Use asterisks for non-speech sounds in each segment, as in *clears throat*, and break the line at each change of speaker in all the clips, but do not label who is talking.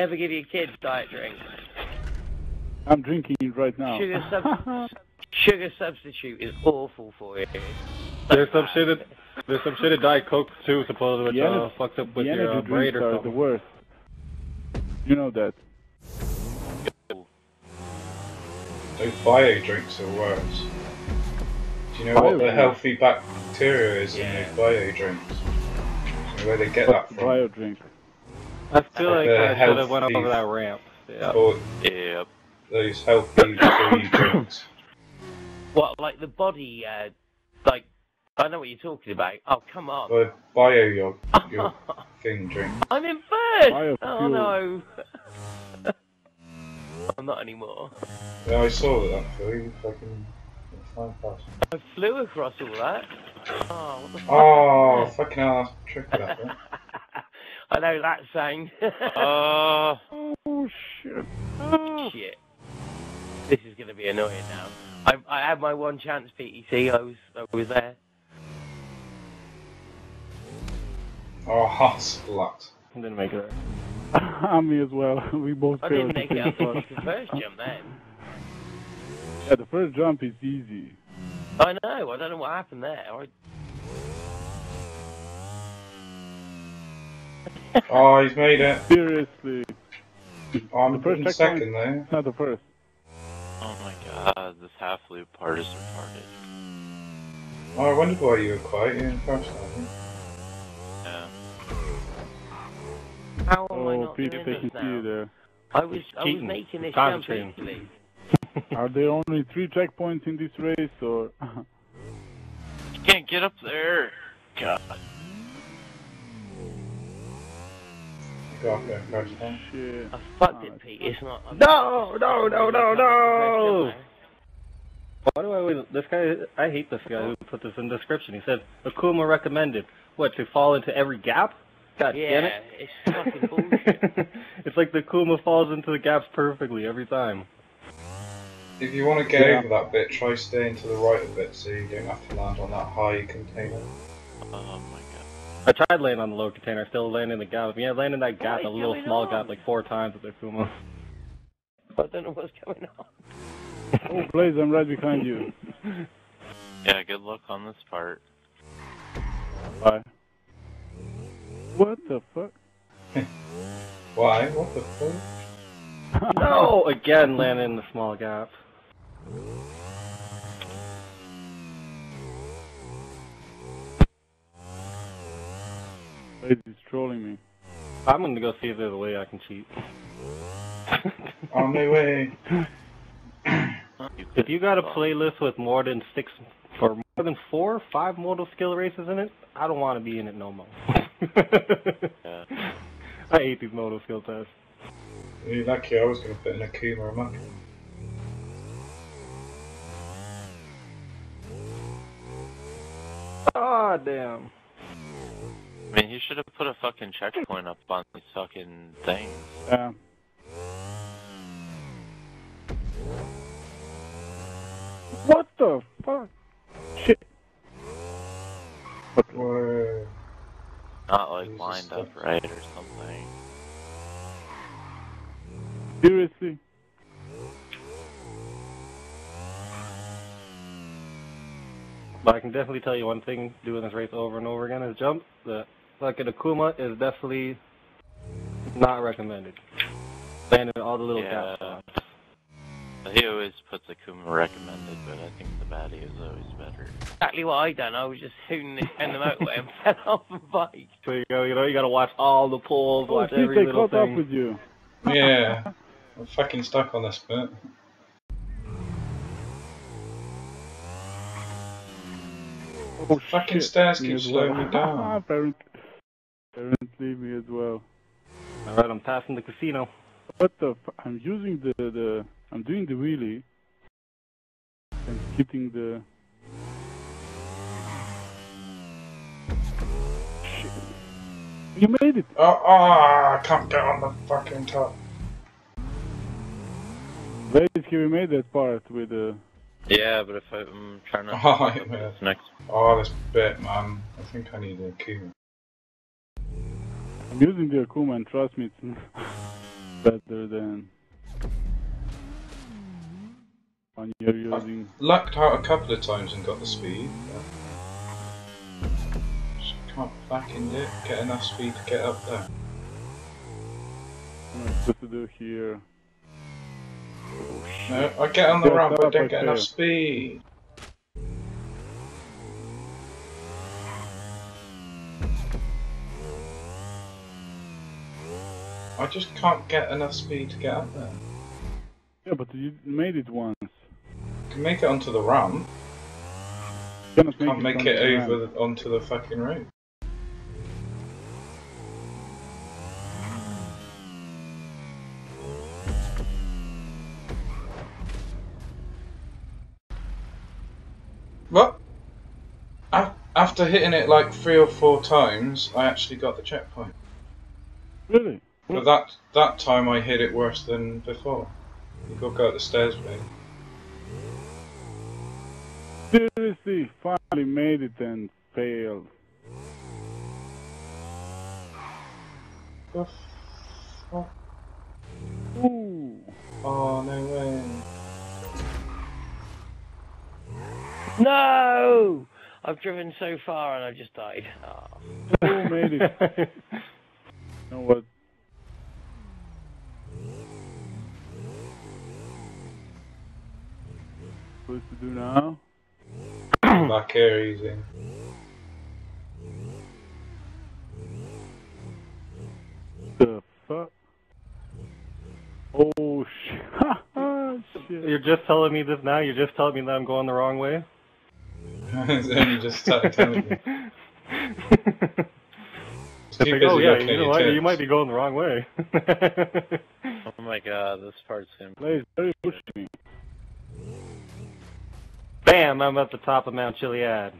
Never give your kids diet drinks.
I'm drinking it right now.
Sugar, *laughs* sub- sugar substitute is awful for you.
There's some shit. At, there's some shit at Diet Coke too. Supposedly,
The
which uh, fucks up with
the
your uh, brain
drinks
or
are the worst. You know that.
Those bio drinks are worse. Do you know
Bio
what the
drinks?
healthy bacteria is
Yeah.
in those bio drinks? You know where they get that from?
bio drink?
I feel like I should have went over that ramp. Yeah.
Or
Yep.
those healthy drinks. *coughs*
What, like the body, uh, like, I know what you're talking about. Oh, come on.
The bio your, your *laughs* thing drink.
I'm in first!
Biofuel.
Oh no. *laughs* I'm not anymore.
Yeah, I saw that for you. Fucking fine pass.
I flew across all that. Oh, what the fuck?
Oh, fucking hell, trick that *laughs* bit.
I know that sound. *laughs*
Uh,
Oh shit.
Shit. This is going to be annoying now. I, I had my one chance, PTC. I was, I was there.
Oh, hot splat.
Didn't make it. *laughs*
Me as well. *laughs* We both
I
failed
didn't make it
same
the first jump then.
Yeah, the first jump is easy.
I know. I don't know what happened there. I,
Oh, he's made it.
Seriously.
Oh, I'm
The first
in
checkpoint.
second there.
It's not the first.
oh my god, this half loop part is retarded.
Oh, I wondered why you were quiet in first time.
Yeah.
how am I
Oh,
not
Peter,
doing
they can
this
see you there.
I was, I was making this jump
Concentrating.
easily. *laughs*
Are there only three checkpoints in this race, or?
You can't get up there. God.
You got there first time.
Shit.
I fucked it, Pete. It's not. I'm
No, no, no, no, no!
First
Why do I always, this guy, I hate this guy who put this in the description. He said, Akuma recommended. What, to fall into every gap? God
jump,
damn
Yeah,
it.
it's fucking bullshit. *laughs*
it's like the Akuma falls into the gaps perfectly every time.
If you want to get
Yeah.
over that bit, try staying to the right a bit so you don't have to land on that high container.
Oh my god.
I tried landing on the low container, still landing in the gap. Yeah, landing that gap,
What
a little small
on?
gap, like four times with the Akuma.
I don't know what's going on. *laughs*
Oh, Blaze, I'm right behind you. *laughs*
Yeah, good luck on this part.
Bye. What the fuck? *laughs*
Why? What the fuck?
No! Again, landing in the small gap.
Blaze is trolling me.
I'm gonna go see if there's a way I can cheat. *laughs*
On my way. *clears throat*
If you got a playlist with more than six, or more than four, five Moto skill races in it, I don't want to be in it no more.
Yeah. *laughs*
I hate these Moto skill tests.
You're lucky I was going to put in Akuma or a Maki.
Ah, damn.
I mean, he should have put a fucking checkpoint up on these fucking things.
Yeah. What the fuck? Shit. What?
Whoa.
Not like
Jesus
lined up
Christ.
right or something.
Seriously?
But I can definitely tell you one thing doing this race over and over again is jump. The fucking Akuma is definitely not recommended. Landing all the little
Yeah.
gaps.
He always puts Akuma recommended, but I think the Bati is always better.
Exactly what I done. I was just hooting this down the motorway and fell off the bike.
So you go, you know, you gotta watch all the pulls,
Oh,
watch
shit,
every
they
little
caught up with you.
Yeah. I'm fucking stuck on this bit.
Oh,
Fucking
shit.
stairs
Me
keep slowing me *laughs* down.
Apparently, apparently me as well.
Alright, I'm passing the casino.
What the? F- I'm using the the. I'm doing the wheelie. And skipping the. Shit. You made it.
Oh, oh, I can't get on the fucking top.
Basically, we made that part with the.
Yeah, but if I'm trying to *laughs*
Oh,
fuck up
yeah.
next
Oh, this bit, man. I think I need Akuma.
I'm using the Akuma, and trust me, it's. *laughs* better than when you're using.
Lucked out a couple of times and got the speed. But just can't fucking do- get enough speed to get up there.
What supposed to do here?
No, I get on the ramp, but I don't get enough speed. I just can't get enough speed to get up there.
Yeah, but you made it once.
I can make it onto the ramp,
You cannot
can't make it over the, onto the fucking road. What? After hitting it like three or four times, I actually got the checkpoint.
Really?
But that that time I hit it worse than before. You got to go up the stairs, mate.
Seriously, finally made it and failed.
The fuck?
Ooh.
Oh no way.
No! I've driven so far and I just died. Oh.
Made it? *laughs* You know what? Supposed to do now?
Back here easy.
The fuck? Oh shit! *laughs* shit.
You're just telling me this now? You're just telling me that I'm going the wrong way? *laughs*
then you just started telling me. *laughs*
Like, oh yeah, you know what? You might be going the wrong way.
Oh my god, this part's gonna
Blaze, very pushing.
Bam! I'm at the top of Mount Chiliad.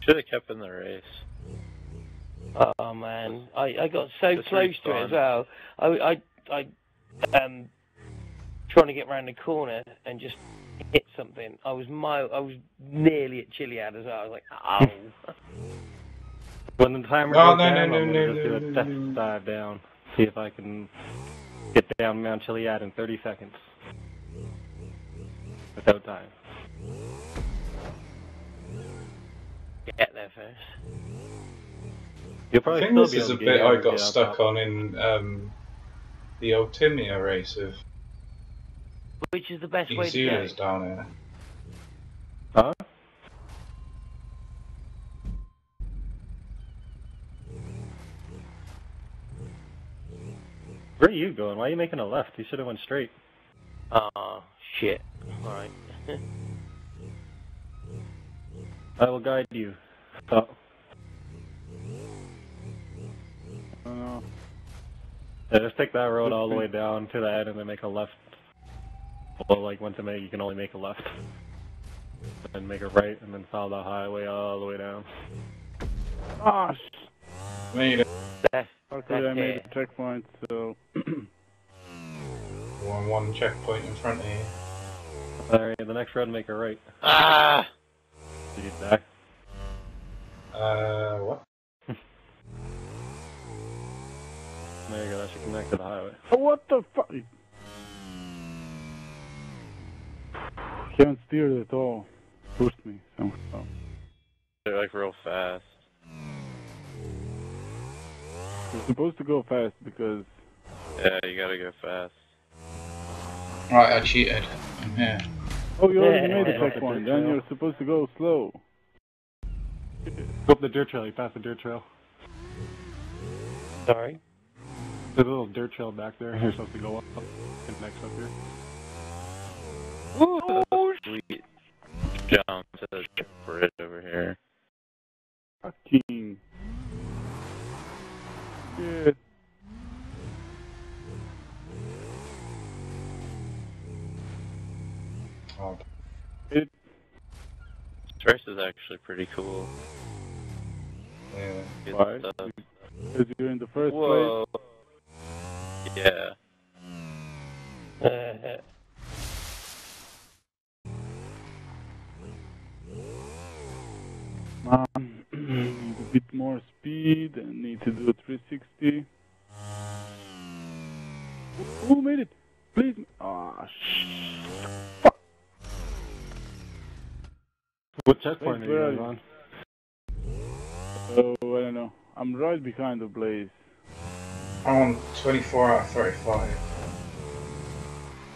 Should have kept in the race.
Oh man, I, I got so
Just
close to it as well. I, I, I, um, trying to get round the corner and just hit something. I was mile, I was nearly at Chiliad as well. I was like, oh. *laughs*
When the timer
No,
goes
no,
down,
no,
I'm gonna
no,
just do
no,
a
no,
test
no.
dive down. See if I can get down Mount Chiliad in 30 seconds. Without time.
get there first.
You'll
I
probably
think
still
this
be
is
able
a
to get
bit I
and
got
get on
stuck
top.
on in um, the old Timia race of
Which is the best way to
Zealand's
go?
down here.
Huh? Where are you going? Why are you making a left? You should have went straight.
Oh shit. All right. *laughs*
I will guide you. Oh,
I don't know.
yeah, just take that road all the way down to the end and then make a left. Well, like once you make, you can only make a left. And make a right and then follow the highway all the way down.
Ah, sh-
Made it.
That's,
luckily I made
it.
a checkpoint, so.
One, one checkpoint in front of you.
Alright, the next road make a right.
Ah!
Did you die?
Uh, what? *laughs*
There you go, that should connect to the highway.
Oh, what the fuck? Can't steer it at all. Pushed me. So, so.
They're like real fast.
You're supposed to go fast because
Yeah, you gotta go fast.
Right, I cheated. I'm here.
Oh, you already made the
Yeah.
checkpoint. Then you're supposed to go slow.
Go up the dirt trail, you pass the dirt trail.
sorry.
There's a little dirt trail back there. You're supposed to go up and next up here.
Oh, *laughs* sweet. Jump to the bridge over here.
Fucking. Shit.
Oh,
It,
This race is actually pretty cool.
yeah.
Good
Why?
stuff.
because you're in the first place.
Yeah. *clears throat*
Uh,
Man, need a bit more speed and need to do a 360. Who made it? Please. Ah, sh.
What checkpoint
Wait,
are you guys on?
Oh, I don't know. I'm right behind the blaze.
I'm on 24 out of 35.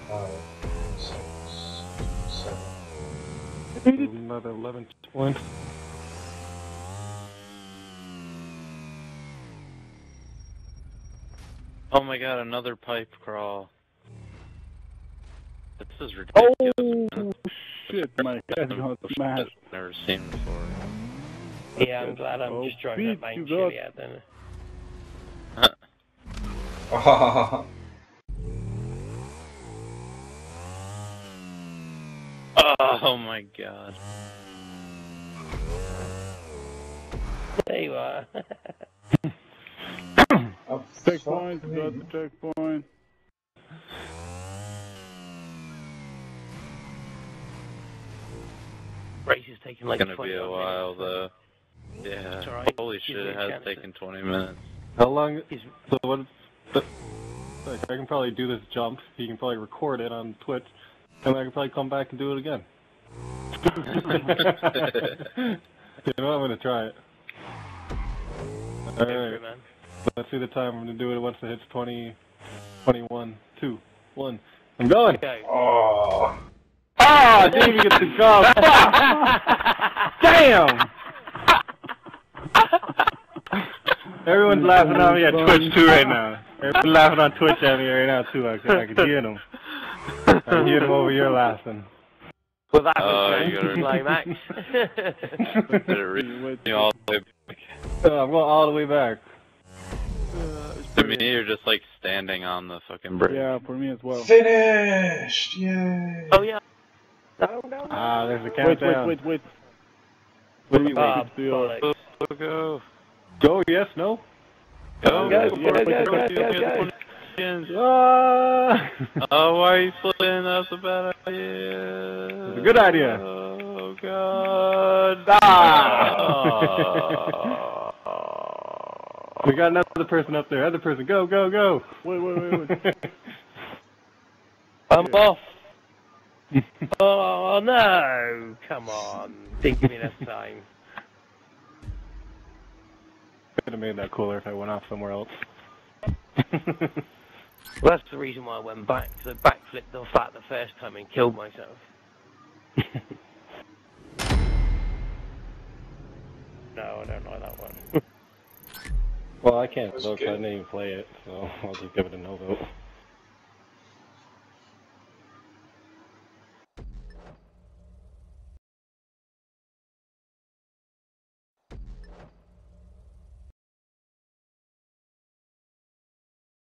Five, six, seven.
I made it.
Another 11 points.
Oh my god, another pipe crawl. This is ridiculous.
Oh
man.
Shit! My head got smashed.
Never seen before.
Yeah, I'm glad I'm
Oh,
just driving
Pete,
that bank
you got-
Chiliad then. *laughs*
Oh my god.
There you are. *laughs*
Checkpoint. Got the checkpoint.
Race taking like
It's gonna
20
be a while
minutes.
though. Yeah.
It's alright.
Holy
Gives
shit, it has taken 20 minutes.
How long?
Is,
So what? But, like, I can probably do this jump. You can probably record it on Twitch, and I can probably come back and do it again. *laughs* you know, I'm gonna try it. All
Go for
right,
it, man.
let's see the time. I'm gonna do it once it hits 20, 21, 2, 1. I'm going.
Go.
Oh,
Ah, I didn't even get the job. Damn! Everyone's laughing at me at Twitch too right now. Everyone's laughing on Twitch at me right now too. I can, I can hear them. I can hear them over here laughing.
Well, that
Oh,
was
you gotta-
a climax.
Did it really
Wait,
you all the way back?
Uh, I'm going all the way back.
To me, you're just like standing on the fucking bridge.
Yeah, for me as well.
finished! Yay!
oh, yeah. No, no, no.
Ah, there's the
Wait,
countdown.
wait, wait, wait.
What do you
Ah,
to.
Go, go.
Go, yes, no?
Go,
Go,
go,
go, go, go, go, go.
Ah! *laughs*
Oh, why are you flipping? That's a bad idea.
It's a good idea.
Oh, God.
Ah! *laughs* we got another person up there. Other person, go, go, go.
Wait, wait, wait, wait. *laughs*
I'm off. *laughs* oh, no. Come on. Didn't give me enough time.
Could have made that cooler if I went off somewhere else. *laughs*
Well, that's the reason why I went back, because I backflipped off that the first time and killed myself. *laughs* no, I don't like that one.
well, I can't
That's
vote 'cause I didn't even play it, so I'll just give it a no vote.